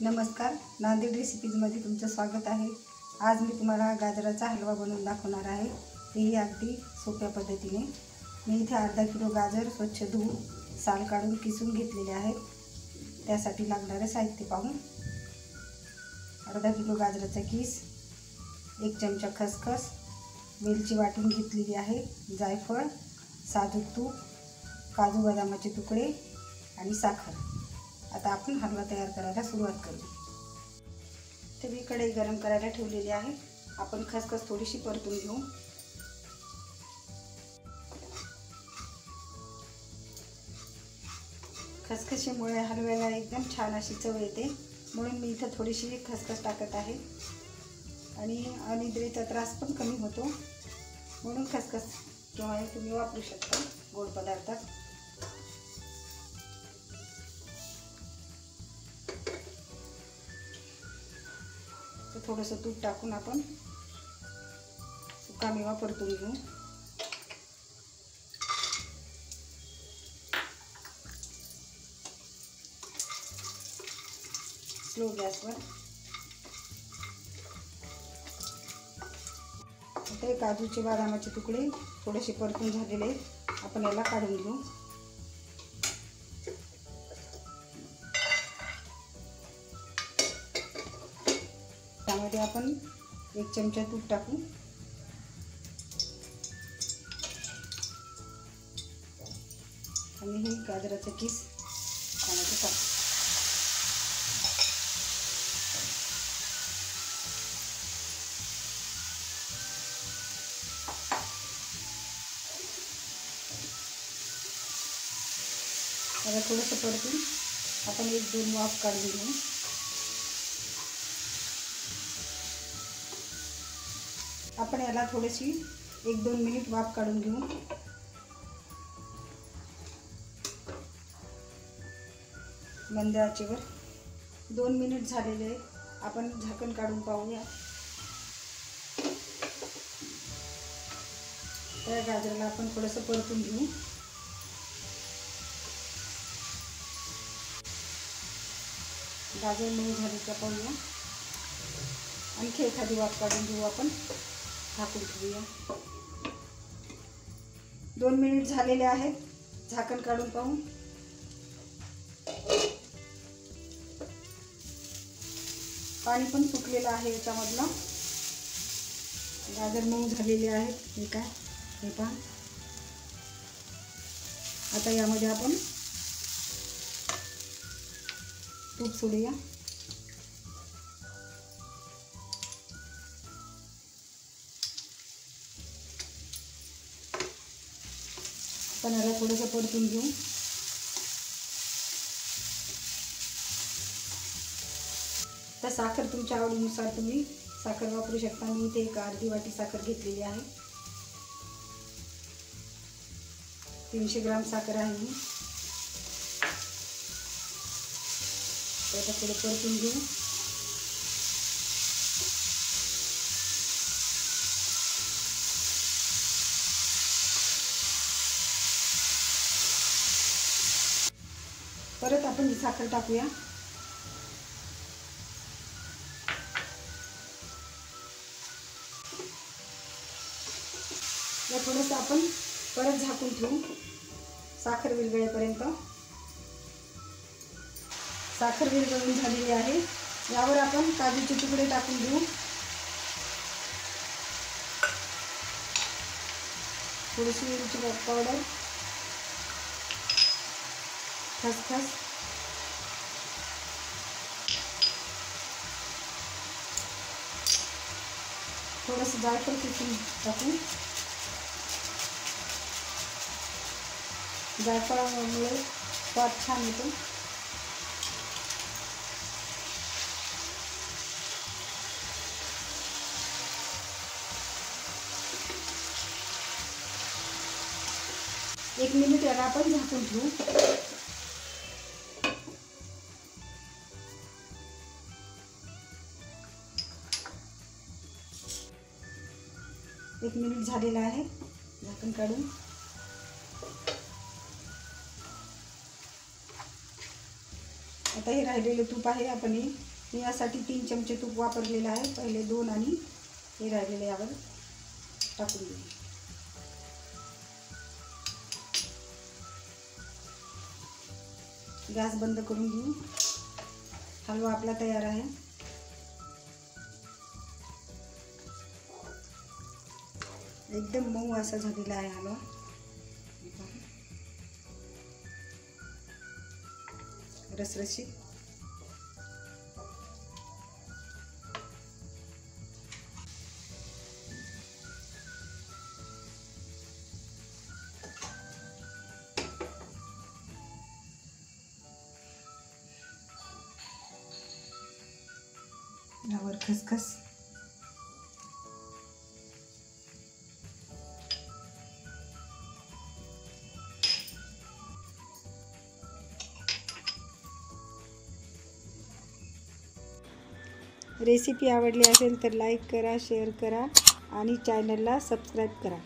नमस्कार. नांदेड रेसिपीजमध्ये तुमचं स्वागत आहे. आज मी तुम्हाला गाजराचा हलवा बनवून दाखवणार आहे. तेही अगदी सोप्या पद्धतीने. मी इथे अर्धा किलो गाजर स्वच्छ धुवून साल काढून किसून घेतलेले आहेत. त्यासाठी लागणारे साहित्य पाहून. अर्धा किलो गाजराचा किस एक चमचा खसखस वेलची वाटून घेतलेली आहे जायफळ साजूक तूप काजू बदामाचे तुकडे आणि साखर. आता आपण हलवा तयार करायला सुरुवात करू. तर मी कढई गरम करायला ठेवलेली आहे. आपण खसखस थोडीशी परतून घेऊ. खसखशीमुळे हलव्याला एकदम छान अशी चव येते. म्हणून मी इथं थोडीशी खसखस टाकत आहे. आणि अनिद्रेचा त्रास पण कमी होतो. म्हणून खसखस किंवा हे तुम्ही वापरू शकता. गोड पदार्थात थोडंसं तूप टाकून आपण सुका मेवा परतून घेऊ. स्लो गॅसवर आता हे काजूचे बदामाचे तुकडे थोडेसे परतून झालेले आपण याला काढून घेऊ. त्यामध्ये आपण एक चमचा तूप टाकू. आणि हे गाजराचं किस त्यामध्ये टाकू आता थोडंसं परतून आपण एक दोन वाफ काढून घेऊ. आपण याला थोडीशी एक दोन मिनिट वाफ काढून घेऊ. मंद आचेवर. दोन मिनिट झालेले आपण झाकण काढून पाहूया. त्या गाजराला आपण थोडंसं परतून घेऊ. गाजर मऊ झाले का पाहूया. आणखी एखादी वाफ काढून घेऊ आपण. झाकून ठेवूया. दोन मिनिट झालेले आहेत. झाकण काढून पाहू. पाणी पण सुटलेलं आहे याच्यामधलं गाजर मऊ झालेले आहेत. हे काय? हे पहा. आता यामध्ये आपण तूप सोडूया. आपण याला थोडंसं परतून घेऊ. तर साखर तुमच्या आवडीनुसार तुम्ही साखर वापरू शकता. मी इथे एक अर्धी वाटी साखर घेतलेली आहे. तीनशे ग्राम साखर आहे मी आता थोडं परतून घेऊ. परत आपण ही साखर टाकूया. या थोडंसं आपण परत झाकून ठेवू. साखर विरगळेपर्यंत साखर विरगळून झालेली आहे. यावर आपण काजूचे तुकडे टाकून देऊ. थोडीशी मिरची पावडर. खसखस थोडंसं जायफळ किसून टाकू जायफळामुळे स्वाद छान येतो एक मिनिट याला आपण झाकून ठेवू एक मिनिट झालेला आहे. झाकण काढून आता हे राहिलेलं तूप आहे आपण हे. मी यासाठी तीन चमचे तूप वापरलेलं आहे. पहिले दोन आणि हे राहिलेलं यावर. टाकून देऊ. गॅस बंद करून घेऊ. हलवा आपला तयार आहे. एकदम मऊ असा झालेला आहे हलवा रसरशीत यावर खसखस. रेसिपी आवडली असेल तर लाईक करा शेअर करा आणि चॅनलला सबस्क्राईब करा.